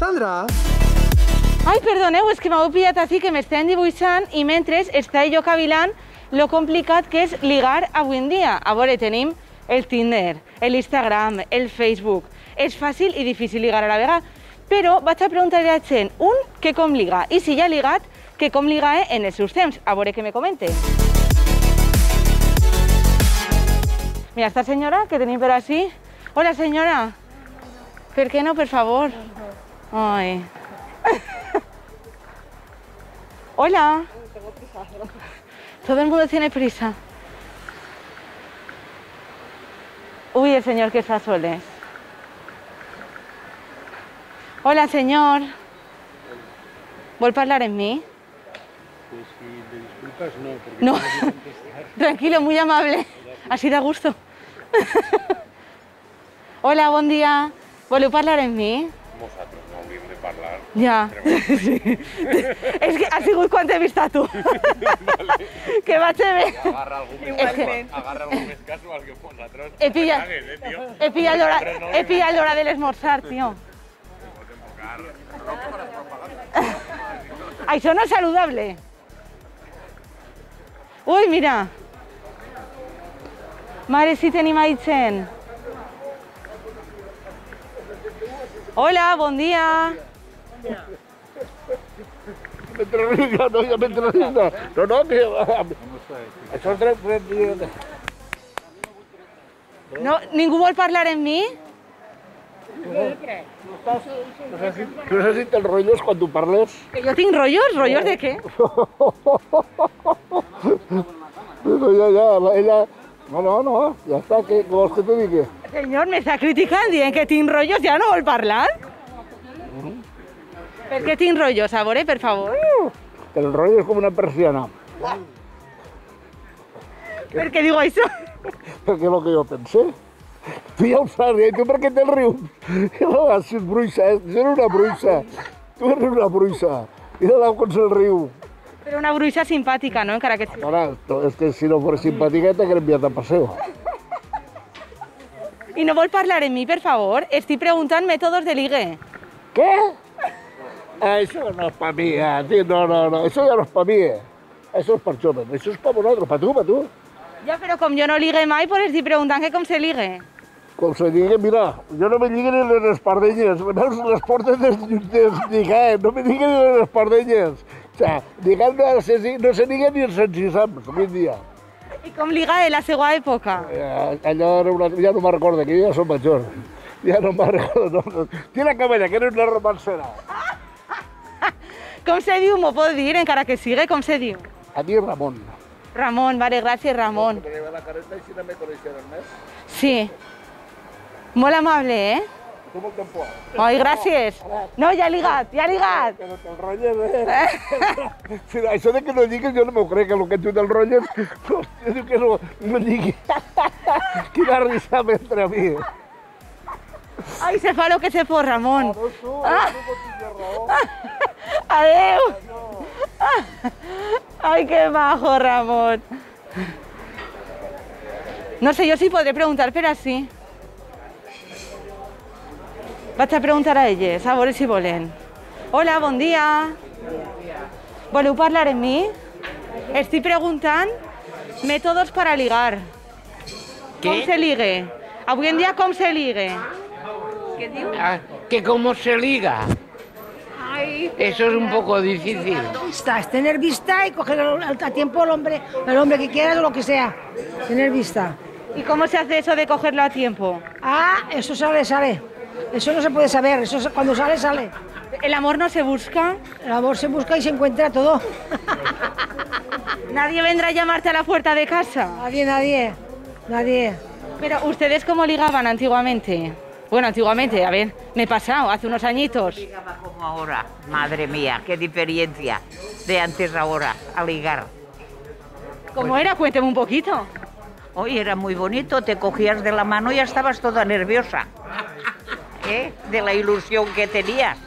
Sandra? Ai, perdoneu, és que m'heu pillat així, que m'estem dibuixant i mentre està jo cavilant lo complicat que és ligar avui en dia. A veure, tenim el Tinder, l'Instagram, el Facebook. És fàcil i difícil ligar a la vegada, però vaig a preguntar a la gent, un, que com liga, i si ja ha ligat, que com liga eh, en els seus temps. A veure què me comente. Mira, esta señora que tenéis por así. Hola, señora. ¿Por qué no, por favor? Ay. Hola. Todo el mundo tiene prisa. Uy, el señor que está a soles. Hola, señor. ¿Vol hablar en mí? Pues si me disculpas, no, porque No. Tranquilo, muy amable. Así da gusto. Hola, parlar amb mi? Nosaltres no hauríem de parlar. Ja. Sí. És que ha sigut quan t'he vist a tu. que vaig bé. Agarra algú més, Igualment. agarra algú més casual que vosaltres. He pillat, eh, tio. he pillat l'hora no he pillat l'hora de l'esmorzar, tio. Això no és saludable. Ui, mira. Mare, si tenim ahí gent. Hola, bon dia. Mentre riga, no, mentre riga. No, no, que... Dret, dret, dret. No, ningú vol parlar amb mi? No sé si te'ls rotllos quan tu parles. Que jo tinc rotllos? Rotllos de què? No, ja, ja, la- ella... No, no, no, ja està, què vols que te digui? Senyor, me està criticant dient que tinc rotllos, ja no vol parlar? Per què tinc rotllos? A veure, per favor. Que el rotllo és com una persiana. Per què diu això? Perquè és el que jo pensé. Ja ho saps, eh? Tu per què te'n rius? No, si és bruixa, eh? Eres una bruixa. Tu eres una bruixa. Mira-la com se'l riu. Però una bruixa simpàtica, no? Encara que... Ahora, es que si no fuera simpàtica te hauria enviat a paseo. I no vol parlar amb mi, per favor? Estic preguntant mètodes de ligue. ¿Qué? Ah, eso no es para mí, ah, no, no, no, eso ya no es para mí. eh. Eso es para jóvenes, eso es para vosotros, para tú, para tú. Ja, però com jo no ligue mai, pues estic preguntant que com se ligue. Com se digui, mira, jo no me lliguen ni les espardenyes, veus, les portes des, des lligar, no me lliguen ni les espardenyes. O sea, lligar no se, no se lliga ni els encisams, avui en dia. I com liga de la seva època? Eh, allò era una, ja no me'n recordo, que jo ja soc major. Ja no me'n recordo. No. Tira cabella, que eres una romancera. Com se diu? M'ho pot dir, encara que sigue? Com se diu? A mi Ramon. Ramon, vale, gràcies, Ramon. Me lleva la careta i si no me coneixeran més. Sí. Molt amable, eh? Tu molt tempo. Ai, gràcies. No, ja ha ligat, ja ha ligat. Que no te'l rotlles, eh? Això de que no lligues jo no m'ho crec, que el que tu te'l rotlles, hòstia, diu que no, no. Quina risa m'entra a mi. Ai, se fa lo que se pot, Ramon. No, tu, ah. pots tindre raó. Adeu. Ay, qué majo, Ramón. No sé, yo sí podré preguntar, pero así. Vaig a preguntar a elles, a veure si volen. Hola, bon dia. Voleu parlar amb mi? Estic preguntant mètodes per a ligar. Com se ligue? Avui en dia com se ligue? Ah, que cómo se liga. Eso es un poco difícil. es tener vista y coger al- al- a tiempo el hombre, el hombre que quieras o lo que sea. Tener vista. ¿Y cómo se hace eso de cogerlo a tiempo? Ah, eso sale, sale. Eso no se puede saber, eso es- cuando sale, sale. ¿El amor no se busca? El amor se busca y se encuentra todo. ¿Nadie vendrá a llamarte a la puerta de casa? Nadie, nadie, nadie. Pero ustedes cómo ligaban antiguamente? Bueno, antiguamente, a ver, me he pasado, hace unos añitos. Ligaba como ahora. Madre mía, qué diferencia de antes a ahora a ligar. ¿Cómo era? Cuénteme un poquito. Hoy era muy bonito, te cogías de la mano y ya estabas toda nerviosa. ¿Eh? De la ilusión que tenías.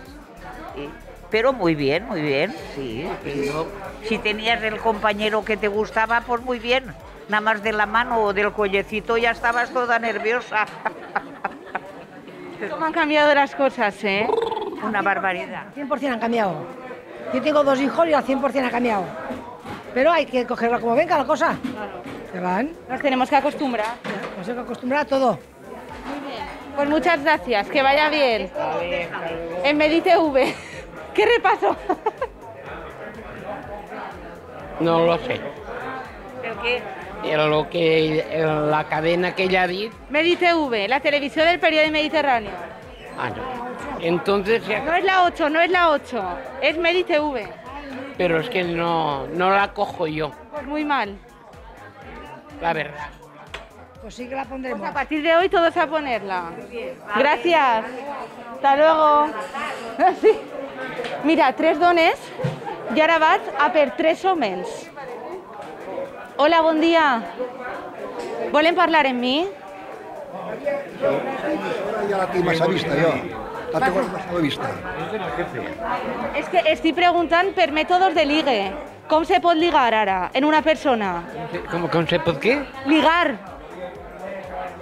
Pero muy bien, muy bien, sí. sí. Si tenías el compañero que te gustaba, pues muy bien. Nada más de la mano o del cuellecito ya estabas toda nerviosa. ¿Cómo han cambiado las cosas, eh? Una barbaridad. 100% han cambiado. Yo tengo dos hijos y al 100% ha cambiado. Pero hay que cogerla como venga la cosa. Se van. Nos tenemos que acostumbrar. Nos hay que acostumbrar a todo. Pues muchas gracias, que vaya bien. En MediTV. ¿Qué repaso? No lo sé. ¿Pero qué? Lo que la cadena que ella dice, MediTV, la televisión del periodo mediterráneo. ah, no. Entonces, No es la 8, no es la 8, es MediTV. pero es que no, no la cojo yo, Pues muy mal. la verdad. Pues sí que la pondremos. A partir de hoy todos a ponerla. Gracias. Hasta luego. Sí. Mira, tres dones i ara vaig a per tres homes. Hola, bon dia. Volen parlar amb mi? Ja la tinc massa vista, jo. La tinc massa vista. És que estic preguntant per mètodes de ligue. Com se pot ligar ara en una persona? ¿Cómo, cómo se puede qué? Ligar.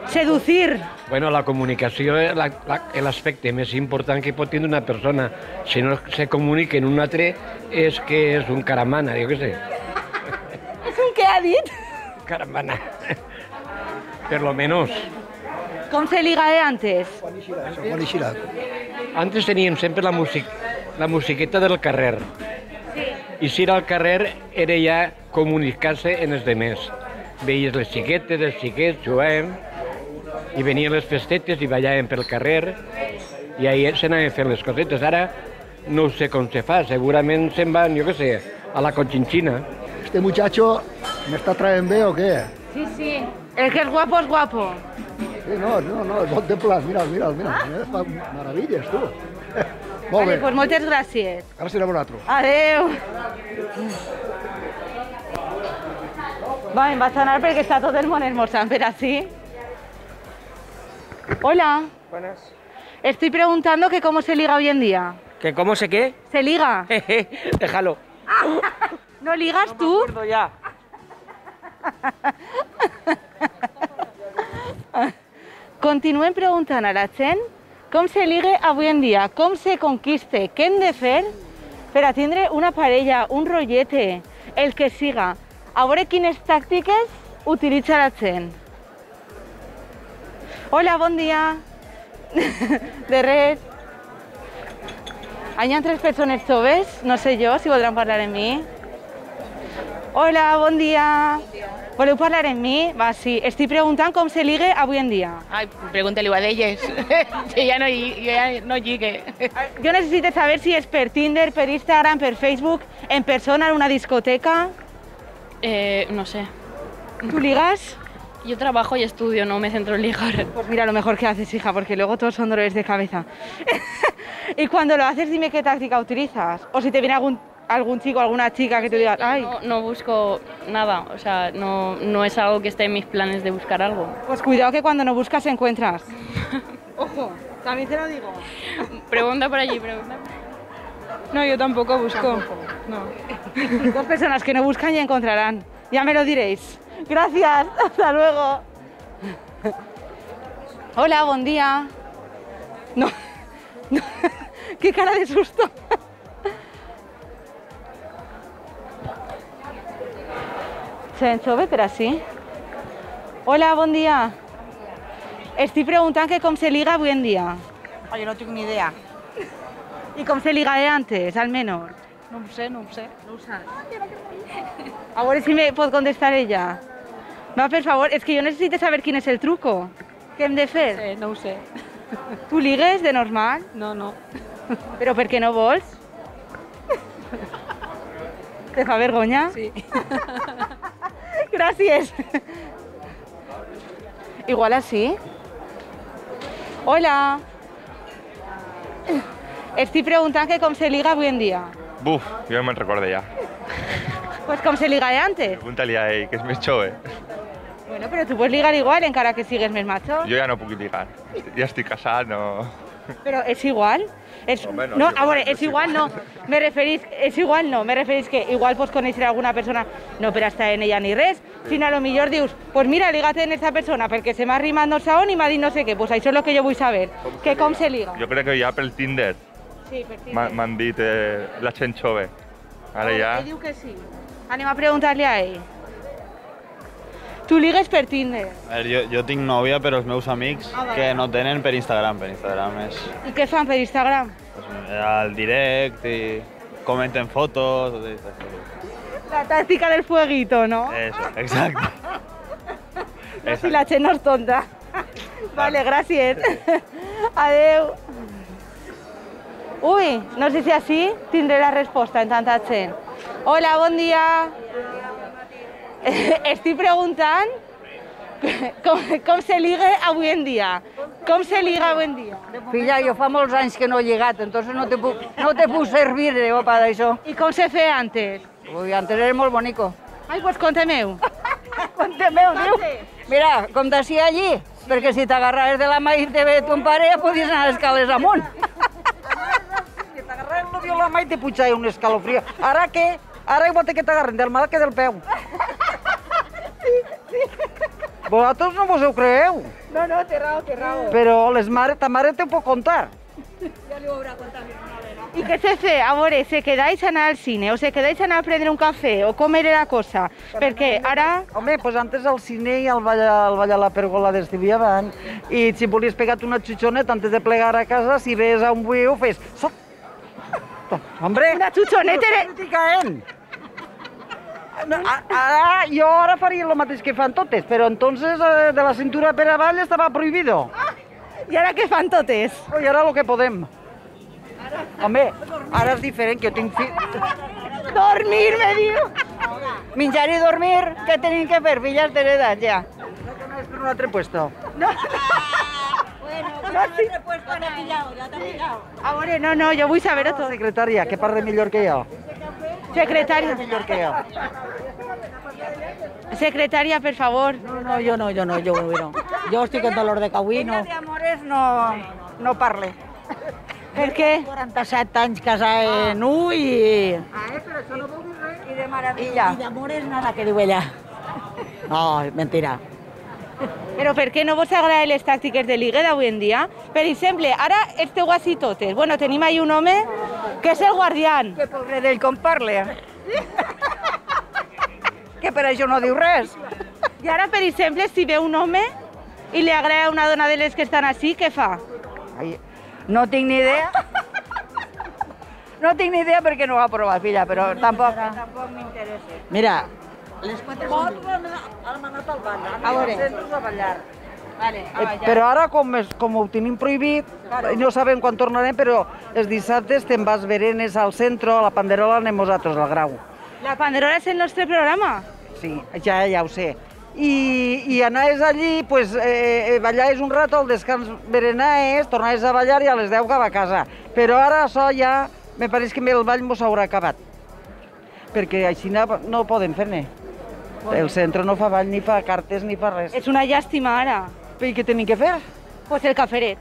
Seducir. Bueno, la comunicació és la, la, l'aspecte més important que pot tindre una persona. Si no se comunica en un altre, és que és un caramana, jo què sé. Ha dit? Caramana. Per lo menos. Com se liga de antes? Juan Ixirac. Antes teníem sempre la, music, la musiqueta del carrer. I si era al carrer, era ja comunicar-se en els demés. Veies les xiquetes, els xiquets, jugàvem, i venien les festetes i ballàvem pel carrer, i ahí s'anaven fent les cosetes. Ara no sé com se fa, segurament se'n van, jo què sé, a la cochinchina. Este muchacho me está traen bé o què? Sí, sí. El que és guapo és guapo. Sí, no, no, no, bon de plas, mira'l. Eh, Fa meravilles, tu. Molt Vale, bé, pues moltes gràcies. gràcies a vosaltres. Adeu. Va, em vaig anar perquè està tot el món esmorzant per així. Hola. Buenas. Estoy preguntando que cómo se liga hoy en día. ¿Que cómo sé qué? ¿Se liga? Déjalo. ¿No ligas tú? Acuerdo ya. Continuen preguntant a la gent com se ligue avui en dia, com se conquiste, què hem de fer per a tindre una parella, un rotllete, el que siga. A veure quines tàctiques utilitza la gent. Hola, bon dia. De res. Hi ha tres persones joves, no sé jo si voldran parlar amb mi. Hola, bon dia. Voleu parlar amb mi? Va, sí. Estic preguntant com se ligue avui en dia. Ay, pregúntale a ellas. que ya no, lli- ya no llegue. Jo necessito saber si és per Tinder, per Instagram, per Facebook, en persona, en una discoteca. Eh, no sé. ¿Tú ligas? Yo trabajo y estudio, no me centro en ligar. Pues mira lo mejor que haces, hija, porque luego todos son dolores de cabeza. y cuando lo haces, dime qué táctica utilizas. O si te viene algún, algún chico, alguna chica que te diga, ay, No, no busco nada, o sea, no, no es algo que esté en mis planes de buscar algo. pues cuidado que cuando no buscas encuentras. Ojo, también te lo digo. Pregunta por allí, pregunta. No, yo tampoco busco. No. Dos personas que no buscan y encontrarán. Ya me lo diréis. Gracias, hasta luego. Hola, buen día. No, no, qué cara de susto. Se pero así. Hola, bon dia. Estic preguntant que com se liga avui en dia. Oye, no tengo ni idea. I com se liga de antes, al menor. No ho sé, no ho sé. No ho saps. A veure si me pot contestar ella. Va, per favor, és que jo necessito saber quin és el truco. Què hem de fer? Sí, no ho sé. Tu ligues de normal? No, no. Però per què no vols? Te fa vergonya? Sí. Gràcies. Igual así. Hola. Estic preguntant que com se liga avui en dia. Buf, jo no me'n recordo ja. Pues com se liga de antes. Pregunta-li a ell, que és més jove. Bueno, però tu pots ligar igual encara que sigues més macho. Jo ja no puc ligar. Ja estic casat, no... Però és igual. És, Home, no, no, a veure, igual, és igual no. Me referís, és igual no. Me referís que igual pots conèixer alguna persona, no per estar en ella ni res, sinó a lo millor dius, pues mira, lígate en esta persona perquè se m'ha rimat no sé on i m'ha dit no sé què. Pues això és el que jo vull saber. Que com se liga. Jo crec que ja pel Tinder. Sí, per Tinder. M'ha- M'han dit eh, la gent jove. Ara ja... Ell diu que sí. Anem a preguntar-li a ell. Tu ligues per Tinder. A veure, jo, jo tinc nòvia, però els meus amics Ah, vale. que no tenen per Instagram. Per Instagram és I què fan per Instagram? pues, al direct i comenten fotos. La tàctica del fueguito, no? Eso, exacte. Si la gent no és tonta. Vale, gràcies. Adeu. Ui, no sé si així tindré la resposta en tanta gent. Hola, bon dia. Estic preguntant com, com se liga avui en dia. Com se liga avui en dia? Filla, jo fa molts anys que no he llegat, entonces no te puc, no te puc servir de opa d'això. I com se feia antes? Ui, antes era molt bonico. Ai, pues conteu. Conteu, diu. Mira, com decía allí, perquè si t'agarraves de la mà i te ve ton pare, ja podies anar a escales amunt. Si t'agarraves de la mà i te pujava un escalofrío. Ara què? Ara igual que t'agarren del mal que del peu. Vosaltres no vos ho creeu, No, no, té raó, té raó. però les mares, ta mare te ho pot contar. I què se fe? A veure, se quedáis a anar al cine o se quedáis a anar a prendre un cafè o com era la cosa? Perquè ara... Home, pues antes al cine i al ballar, al ballar la pergola d'Estiviavant i si volies pegar-te una xuchoneta antes de plegar a casa, si ves a un bueu, fes... Sop! Hombre! Una xuchoneta era... Criticant! No, a- Ara, jo ara faria el mateix que fan totes, però entonces eh, de la cintura per avall estava prohibido. I ara què fan totes? I ara el que podem. Home, ara és diferent, que jo tinc fill... Dormir, me diu! Menjar i dormir, què tenim que fer? Filles d'edat, ja. És per un altre puesto. No. No, sí. A veure, no, no, jo vull saber-ho tot. Secretària, que parla millor que jo. Jo. Secretària, per favor. No, no, jo no, jo no, jo no. Jo estic en dolor de cauí, no. de amores no, no parle. Per què? 47 anys casada en un i... Ah, eh, però això no vol dir res. I de I, I d'amores nada, que diu ella. No, mentira. Però per què no vos agraden les tàctiques de ligue d'avui en dia? Per exemple, ara esteu així totes. Bueno, tenim ahí un home que és el guardián. Que pobre d'ell com parle. que per això no diu res. I ara, per exemple, si ve un home i li agrada una dona de les que estan així, què fa? Ai, no tinc ni idea. No tinc ni idea perquè no ho ha provat, filla, però tampoc, tampoc m'interessa. Mira, Les quatre són... Hem anat al ball, A veure. a ballar. Vale, Eh, Però ara, com, és, com ho tenim prohibit, no sabem quan tornarem, però els dissabtes te'n vas verenes al centre, a la Panderola anem nosaltres, al Grau. La Panderola és el nostre programa. Sí, ja, ja ho sé. I, i anaves allí, pues, eh, eh, ballaves un rato, al descans berenaves, tornaves a ballar i a les 10 cap a casa. Però ara això ja, me pareix que el ball mos haurà acabat. Perquè així no, no poden fer-ne. El centre no fa ball, ni fa cartes, ni fa res. És una llàstima ara. I què tenim que fer? Pues el caferet.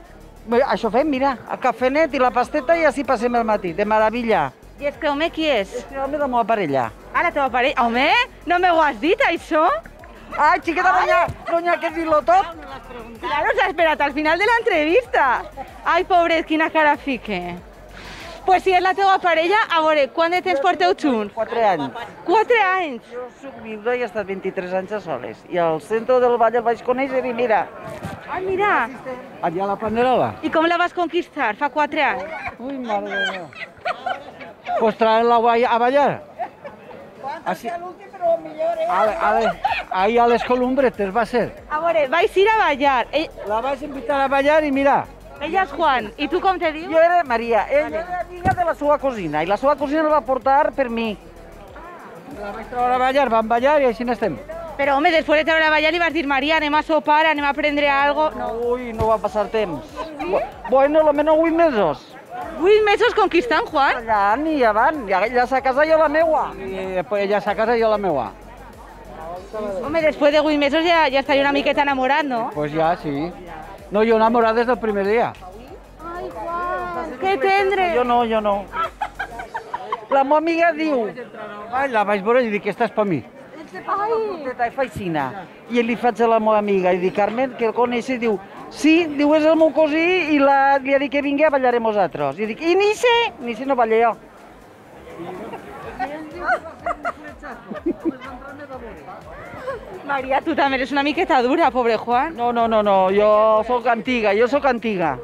Bé, Això fem, mira, el cafenet i la pasteta i així passem el matí, de meravella. I és que, home, qui és? És que home, la meva parella. Ah, la teva parella. Home, no me ho has dit, això? Ai, xiqueta, doña, doña, que dir-lo tot. Claro, s'ha esperat al final de l'entrevista. Ai, pobret, quina cara fique. Pues si és la teva parella, a veure, quant de temps porteu junts? Quatre anys. Quatre anys. Jo soc viuda i he estat 23 anys a soles. I al centre del ball el vaig conèixer i mira, Ai, mira. allà a la Panderola. I com la vas conquistar fa quatre anys? Ui, mare de Déu. Pues traerla a ballar. Así, ale, ale, ahí a les columbretes va a ser. A veure, vais ir a ballar. Ell, La vas invitar a ballar i mira, ella és Juan. I tu com te dius? jo era Maria, ella era amiga de la seva cosina i la seva cosina la va portar per mi. La vaig treure a ballar, vam ballar i així n'estem. Però, home, després de treure a ballar li vas dir, Maria, anem a sopar, anem a prendre algo. No. Ui, no va passar temps. Bu- Bueno, almenys 8 mesos. Vuit mesos conquistant, Juan. Ballant i avant, i ella s'ha casat jo la meua. I després ella s'ha casat jo la meua. Home, després de vuit mesos ja, ja estaria una miqueta enamorat, no? Pues ja, sí. No, jo enamorat des del primer dia. Que tendre. Jo no, jo no. La meva amiga diu... Ai, la vaig veure i dic, aquesta és per mi. Ai. I faig. I li faig a la meva amiga i dic, Carmen, que el coneix, i diu, Sí, diu, és el meu cosí i la, li ha dit que vingui a ballar amb nosaltres. I dic, i ni sé no balla jo. Maria, tu també eres una miqueta dura, pobre Juan. No, no, no, no, jo sóc antiga, jo sóc antiga.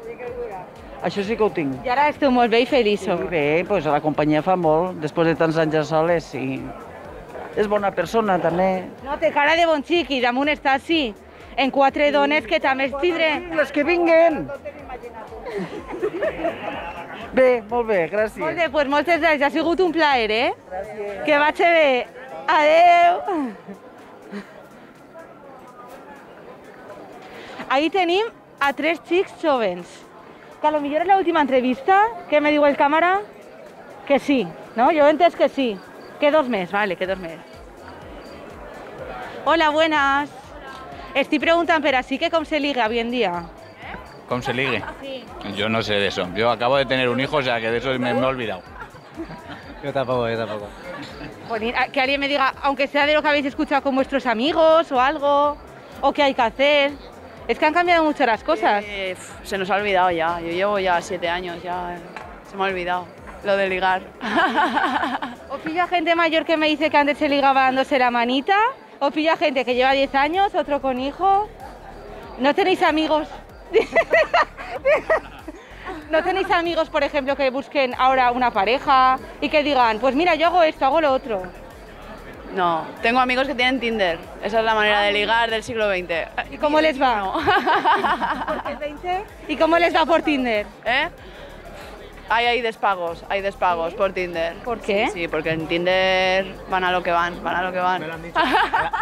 Això sí que ho tinc. I ara esteu molt bé i feliços. Sí, bé, pues la companyia fa molt, després de tants anys a soles, sí. És bona persona, també. No, té cara de bon xic i damunt està així, en quatre dones que també es tindré. Les que vinguen. Bé, molt bé, gràcies. Molt bé, doncs moltes gràcies, ha sigut un plaer, eh? Gràcies. Que vagi bé. Adeu. Ahí tenim a tres xics jovens. Que a lo millor és l'última entrevista. Què me diu el cámara? Que sí, ¿no? Yo he entès que sí. Que dos més, vale, que dos més. Hola, buenas. Estoy preguntando, pero así que cómo se liga hoy en día. ¿Cómo se ligue? Sí. Yo no sé de eso. Yo acabo de tener un hijo, o sea que de eso me, me he olvidado. Yo tampoco, yo tampoco. Pues, que alguien me diga, aunque sea de lo que habéis escuchado con vuestros amigos o algo, o qué hay que hacer. Es que han cambiado mucho las cosas. Eh, se nos ha olvidado ya. Yo llevo ya siete años, ya eh, se me ha olvidado lo de ligar. o pilla gente mayor que me dice que antes se ligaba dándose la manita, o pilla gente que lleva 10 años, otro con hijo. ¿No tenéis amigos? ¿No tenéis amigos, por ejemplo, que busquen ahora una pareja y que digan, pues mira, yo hago esto, hago lo otro? No, tengo amigos que tienen Tinder. Esa es la manera de ligar del siglo XX. ¿Y cómo les va? ¿Y cómo les va por Tinder? ¿Eh? Hay, hay despagos, hay despagos por Tinder. ¿Por qué? Sí, sí, porque en Tinder van a lo que van, van a lo que van. Me lo han dicho,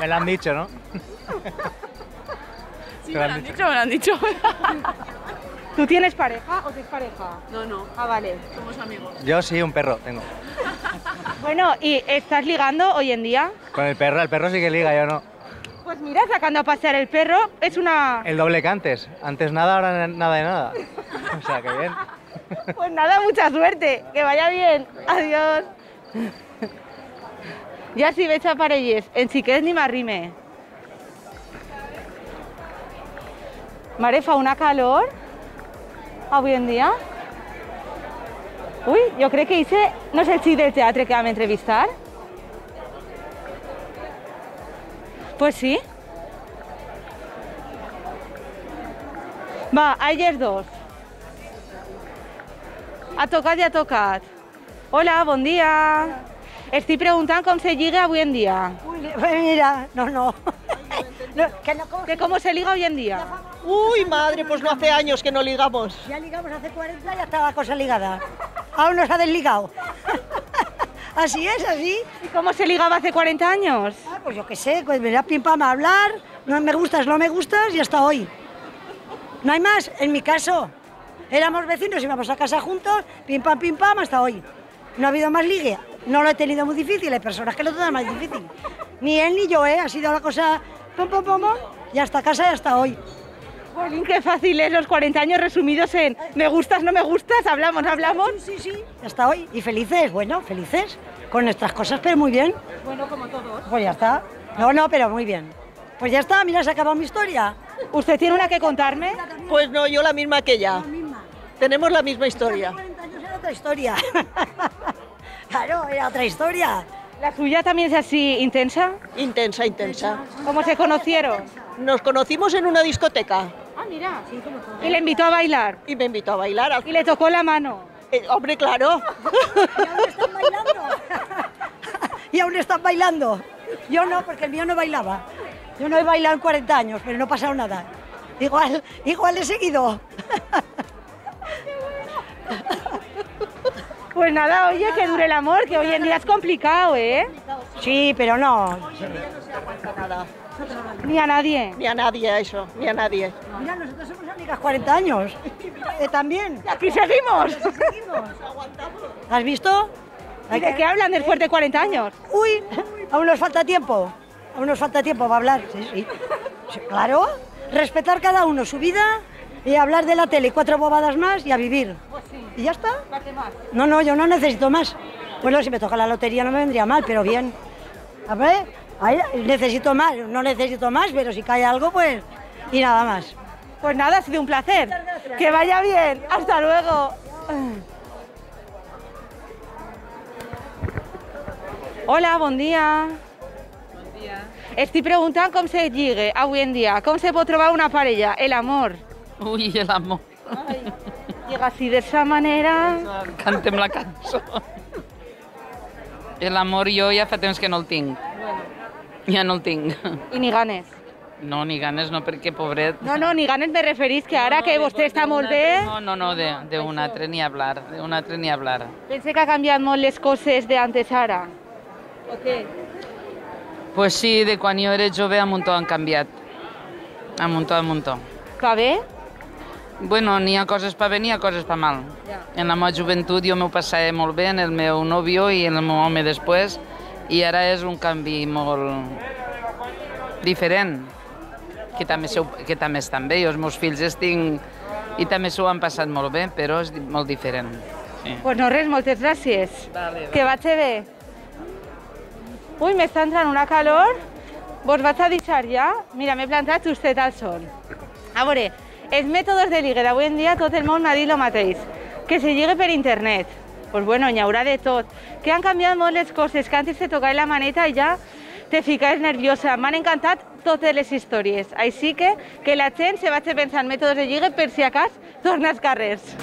me lo han dicho ¿no? Sí, me lo han dicho, me lo han dicho. ¿Tú tienes pareja o tienes pareja? No, no. Ah, vale. Somos amigos. Yo sí, un perro tengo. Bueno, ¿y estás ligando hoy en día? Con el perro, el perro sí que liga, yo no. Pues mira, sacando a pasear el perro, es una... El doble que antes. Antes nada, ahora nada de nada. O sea, que bien. Pues nada, mucha suerte, que vaya bien. Adiós. Ja si veig a parelles, en xiquets ni m'arrime. Mare, fa una calor avui en dia. Uy, jo crec que ese no és el xic del teatre que vam entrevistar. Pues sí. Va, a elles dos. Ha tocat i ha tocat. Hola, bon dia. Estic preguntant com se lliga avui en dia. Mira, no, no. No, que no ¿cómo? ¿Que cómo se liga hoy en día? Uy, madre, pues no hace años que no ligamos. Ya ligamos hace 40 y ya está la cosa ligada. Aún no se ha desligado. así es, así. ¿Y cómo se ligaba hace 40 años? Ah, pues yo qué sé, pues me da pim pam a hablar, no me gustas, no me gustas y hasta hoy. No hay más, en mi caso. Éramos vecinos, íbamos a casa juntos, pim pam, pim pam, hasta hoy. No ha habido más ligue. No lo he tenido muy difícil, hay personas que lo tienen más difícil. Ni él ni yo, ¿eh? Ha sido la cosa pum pum, pum, y hasta casa y hasta hoy. Jolín, qué fácil es los 40 años resumidos en me gustas, no me gustas, hablamos, hablamos. Sí, sí, sí. Hasta hoy. Y felices, bueno, felices. Con nuestras cosas, pero muy bien. Bueno, como todos. Pues ya está. No, no, pero muy bien. Pues ya está, mira, se ha acabado mi historia. ¿Usted tiene una que contarme? Pues no, yo la misma que ella. Tenemos la misma historia. Era otra historia. claro, era otra historia. ¿La suya también es así intensa? Intensa, intensa. ¿Cómo se conocieron? Nos conocimos en una discoteca. Mira. ¿Y le invitó a bailar? Y me invitó a bailar. ¿Y le tocó la mano? Eh, hombre, claro. y aún están bailando. Yo no, porque el mío no bailaba. Yo no he bailado en 40 años, pero no ha pasado nada. Igual, igual he seguido. Pues nada, oye, que dure el amor, que hoy en día es complicado, ¿eh? Sí, pero no. Ni a nadie. Ni a nadie eso, ni a nadie. Mira, nosotros somos amigas 40 años. Eh, también. Y aquí seguimos. ¿Has visto? ¿Y de qué hablan después de 40 años? Uy, aún nos falta tiempo. Aún nos falta tiempo para hablar. Sí, sí. Sí, Claro, respetar cada uno su vida y hablar de la tele, cuatro bobadas más y a vivir. ¿Y ya está? No, no, yo no necesito más. Bueno, si me toca la lotería no me vendría mal, pero bien. A ver, ahí necesito más, no necesito más, pero si cae algo, pues... Y nada más. Pues nada, ha sido un placer. Que vaya bien. Hasta luego. Hola, bon dia. Bon dia. Estic preguntant com se lligue avui en dia, com se pot trobar una parella, el amor. Ui, l'amor. Lliga així d'esa manera... Cantem la cançó. L'amor jo ja fa temps que no el tinc. Ja no el tinc. I ni ganes. No, ni ganes no, perquè pobret... No, no, ni ganes me referís que ara que vostè està molt bé... No, no, no, de, de un altre ni hablar, de un altre ni hablar. Pense que ha canviat molt les coses d'antes ara. O què? Pues sí, de quan jo era jove a muntó han canviat. A muntó, a muntó. Pa bé? Bueno, n'hi ha coses pa bé, n'hi ha coses pa mal. Ja. En la meva joventut jo m'ho passava molt bé, en el meu nòvio i en el meu home després, i ara és un canvi molt diferent, que també, seu, que també estan bé. Jo els meus fills els tinc i també s'ho han passat molt bé, però és molt diferent. Sí. Pues no res, moltes gràcies. Vale, Que vaig bé. Ui, m'està entrant una calor. Vos vaig a deixar ja? Mira, m'he plantat justet al sol. A veure, els mètodes de ligue d'avui en dia tot el món m'ha dit el mateix, que se lligue per internet. Pues bueno, n'hi haurà de tot. Que han canviat molt les coses, que antes te tocava la maneta i ja te ficaves nerviosa. M'han encantat totes les històries. Així que que la gent se vagi pensant mètodes de lligue per si a cas torna carrers.